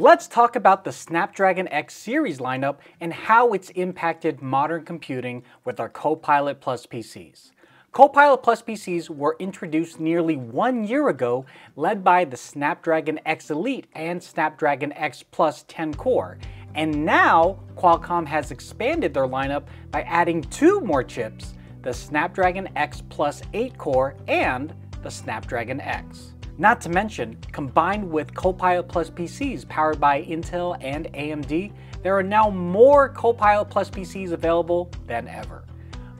Let's talk about the Snapdragon X series lineup and how it's impacted modern computing with our Copilot Plus PCs. Copilot Plus PCs were introduced nearly one year ago, led by the Snapdragon X Elite and Snapdragon X Plus 10 core. And now, Qualcomm has expanded their lineup by adding two more chips, the Snapdragon X Plus 8 core and the Snapdragon X. Not to mention, combined with Copilot Plus PCs powered by Intel and AMD, there are now more Copilot Plus PCs available than ever.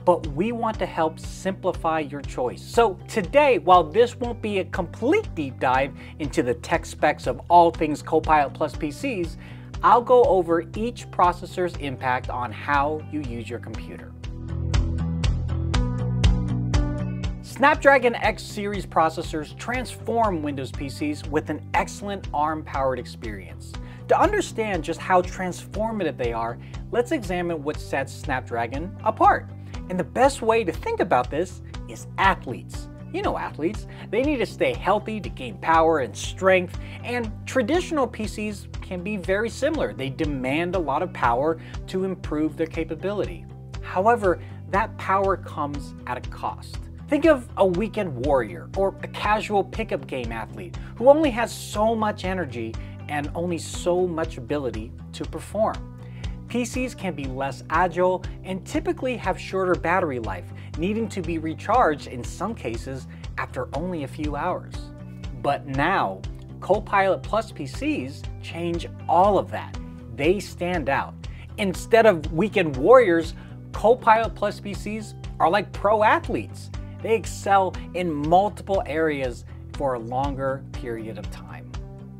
But we want to help simplify your choice. So today, while this won't be a complete deep dive into the tech specs of all things Copilot Plus PCs, I'll go over each processor's impact on how you use your computer. Snapdragon X series processors transform Windows PCs with an excellent ARM-powered experience. To understand just how transformative they are, let's examine what sets Snapdragon apart. And the best way to think about this is athletes. You know athletes, they need to stay healthy to gain power and strength, and traditional PCs can be very similar. They demand a lot of power to improve their capability. However, that power comes at a cost. Think of a weekend warrior or a casual pickup game athlete who only has so much energy and only so much ability to perform. PCs can be less agile and typically have shorter battery life, needing to be recharged in some cases after only a few hours. But now, Copilot Plus PCs change all of that. They stand out. Instead of weekend warriors, Copilot Plus PCs are like pro athletes. They excel in multiple areas for a longer period of time.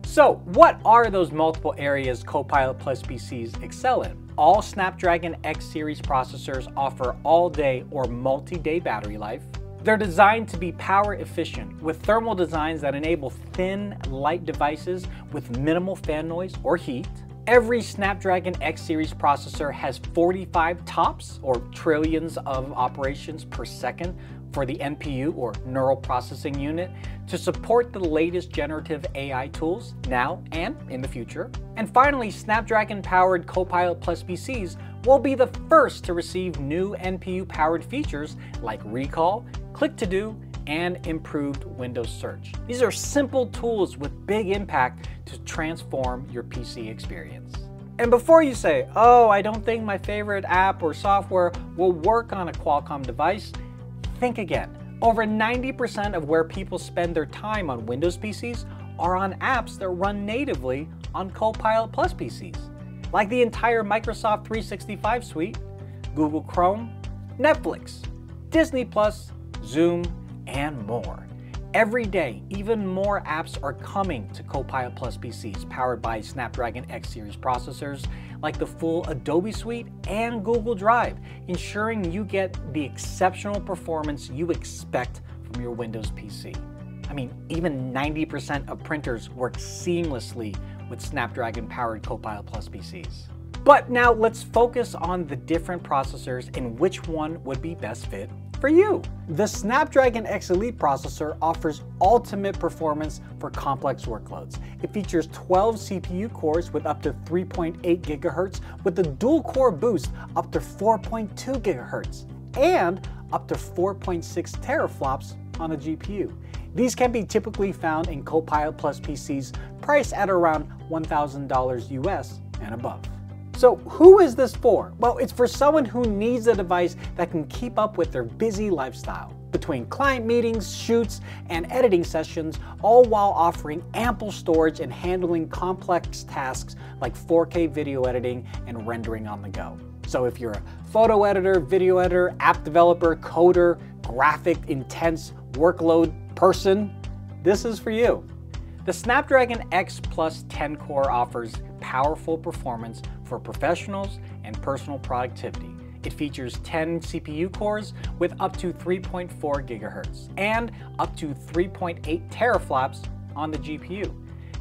So what are those multiple areas Copilot Plus PCs excel in? All Snapdragon X series processors offer all-day or multi-day battery life. They're designed to be power efficient with thermal designs that enable thin, light devices with minimal fan noise or heat. Every Snapdragon X series processor has 45 TOPS or trillions of operations per second for the NPU or Neural Processing Unit to support the latest generative AI tools now and in the future. And finally, Snapdragon powered Copilot Plus PCs will be the first to receive new NPU powered features like Recall, Click to Do, and improved Windows search. These are simple tools with big impact to transform your PC experience. And before you say, oh, I don't think my favorite app or software will work on a Qualcomm device, Think again. Over 90% of where people spend their time on Windows PCs are on apps that run natively on Copilot Plus PCs, like the entire Microsoft 365 suite, Google Chrome, Netflix, Disney Plus, Zoom, and more. Every day, even more apps are coming to Copilot Plus PCs powered by Snapdragon X series processors like the full Adobe Suite and Google Drive, ensuring you get the exceptional performance you expect from your Windows PC. I mean, even 90% of printers work seamlessly with Snapdragon powered Copilot Plus PCs. But now let's focus on the different processors and which one would be best fit for you. The Snapdragon X Elite processor offers ultimate performance for complex workloads. It features 12 CPU cores with up to 3.8 GHz with a dual core boost up to 4.2 GHz and up to 4.6 teraflops on a GPU. These can be typically found in Copilot Plus PCs priced at around $1,000 US and above. So who is this for? Well, it's for someone who needs a device that can keep up with their busy lifestyle between client meetings, shoots, and editing sessions, all while offering ample storage and handling complex tasks like 4K video editing and rendering on the go. So if you're a photo editor, video editor, app developer, coder, graphic intense workload person, this is for you. The Snapdragon X Plus 10 core offers powerful performance for professionals and personal productivity. It features 10 CPU cores with up to 3.4 gigahertz and up to 3.8 teraflops on the GPU.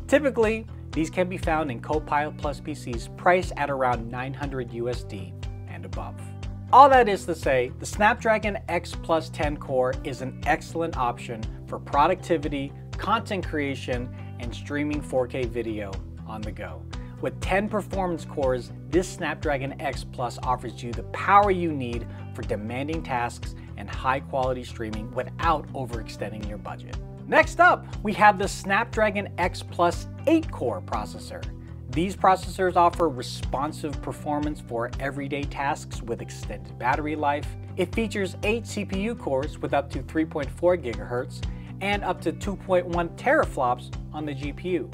Typically, these can be found in Copilot Plus PCs priced at around 900 USD and above. All that is to say, the Snapdragon X Plus 10 core is an excellent option for productivity, content creation, and streaming 4K video on the go. With 10 performance cores, this Snapdragon X Plus offers you the power you need for demanding tasks and high quality streaming without overextending your budget. Next up, we have the Snapdragon X Plus 8-core processor. These processors offer responsive performance for everyday tasks with extended battery life. It features 8 CPU cores with up to 3.4 GHz and up to 2.1 teraflops on the GPU.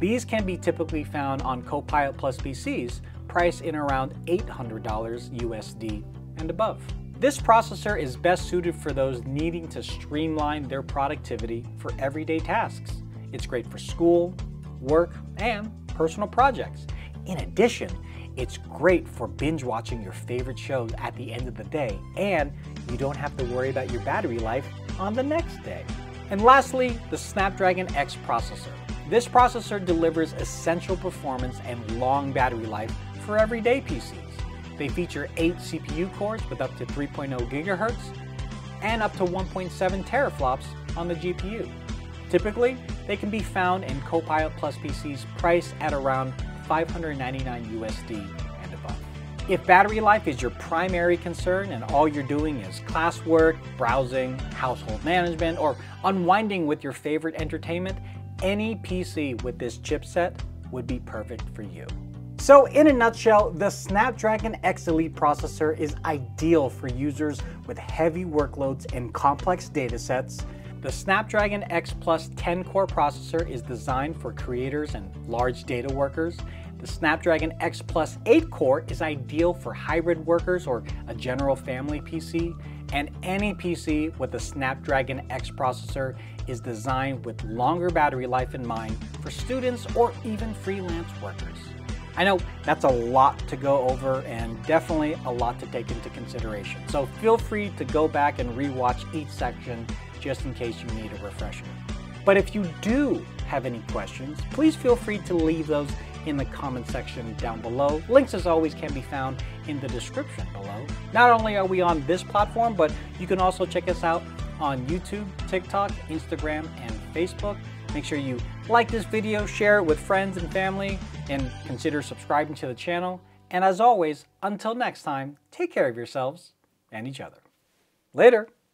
These can be typically found on Copilot Plus PCs, priced in around $800 USD and above. This processor is best suited for those needing to streamline their productivity for everyday tasks. It's great for school, work, and personal projects. In addition, it's great for binge watching your favorite shows at the end of the day, and you don't have to worry about your battery life on the next day. And lastly, the Snapdragon X processor. This processor delivers essential performance and long battery life for everyday PCs. They feature 8 CPU cores with up to 3.0 GHz and up to 1.7 teraflops on the GPU. Typically, they can be found in Copilot Plus PCs priced at around 599 USD. If battery life is your primary concern and all you're doing is classwork, browsing, household management, or unwinding with your favorite entertainment, any PC with this chipset would be perfect for you. So in a nutshell, the Snapdragon X Elite processor is ideal for users with heavy workloads and complex datasets. The Snapdragon X Plus 10-core processor is designed for creators and large data workers. The Snapdragon X Plus 8-core is ideal for hybrid workers or a general family PC. And any PC with a Snapdragon X processor is designed with longer battery life in mind for students or even freelance workers. I know that's a lot to go over and definitely a lot to take into consideration. So feel free to go back and rewatch each section just in case you need a refresher. But if you do have any questions, please feel free to leave those in the comment section down below. Links as always can be found in the description below. Not only are we on this platform, but you can also check us out on YouTube, TikTok, Instagram, and Facebook. Make sure you like this video, share it with friends and family, and consider subscribing to the channel. And as always, until next time, take care of yourselves and each other. Later.